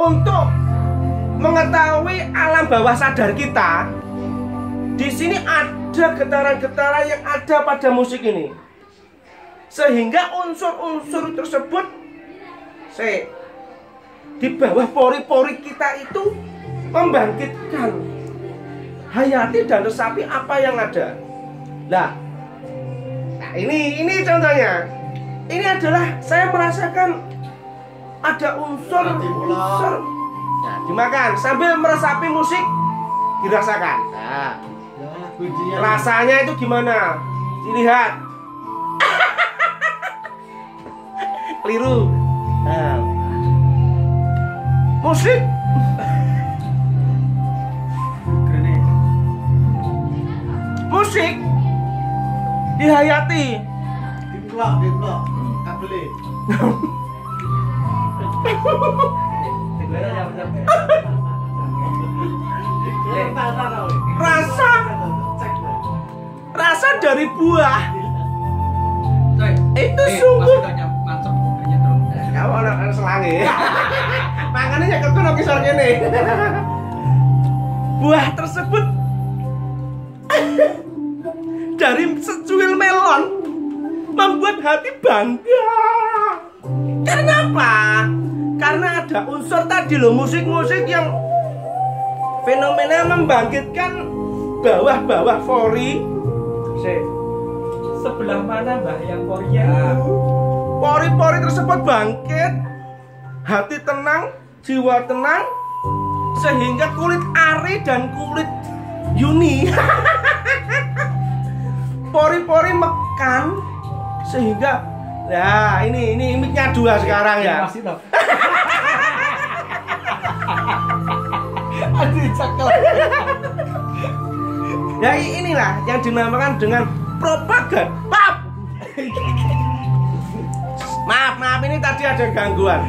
untuk mengetahui alam bawah sadar kita, di sini ada getaran-getaran yang ada pada musik ini. Sehingga unsur-unsur tersebut se di bawah pori-pori kita itu membangkitkan hayati dan resapi apa yang ada. Nah, ini ini contohnya. Ini adalah saya merasakan ada unsur unsur nah, dimakan sambil meresapi musik dirasakan. Nah, rasanya itu gimana? Dilihat. Keliru. Nah, musik musik dihayati Diplok, diplok. Kabeli. Rasa. rasa dari buah. Itu sungguh. kamu anak anak selangi makanya ya nang kisah gini. Buah tersebut. Dari secuil melon. Membuat hati bangga kenapa? Karena ada unsur tadi loh musik-musik yang fenomena membangkitkan bawah-bawah fori. Sebelah mana mbak yang Korea? pori-pori tersebut bangkit hati tenang jiwa tenang sehingga kulit ari dan kulit Yuni. Pori-pori mekan sehingga ya ini ini mic-nya dua sekarang ya. Masih toh. Aduh cakep. ya inilah yang dinamakan dengan propaganda. Maaf. Maaf maaf ini tadi ada gangguan.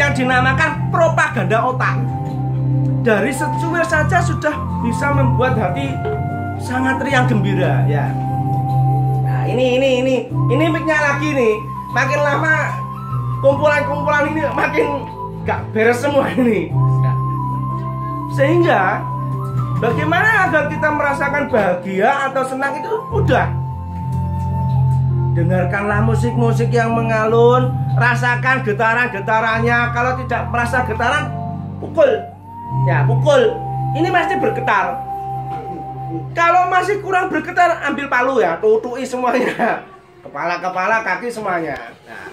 Yang dinamakan propaganda otak. Dari secuil saja sudah bisa membuat hati sangat riang gembira ya ini ini ini. Ini mic-nya lagi nih. Makin lama kumpulan-kumpulan ini makin gak beres semua ini. Sehingga bagaimana agar kita merasakan bahagia atau senang itu mudah. Dengarkanlah musik-musik yang mengalun rasakan getaran-getarannya. Kalau tidak merasa getaran pukul. Ya pukul. Ini pasti bergetar kalau masih kurang bergetar ambil palu ya. Tutui semuanya. Kepala-kepala kaki semuanya. Nah,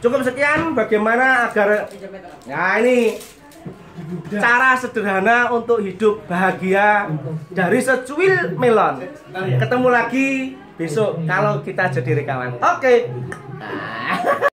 cukup sekian bagaimana agar nah ini cara sederhana untuk hidup bahagia dari secuil melon. Ketemu lagi besok kalau kita jadi rekaman. Oke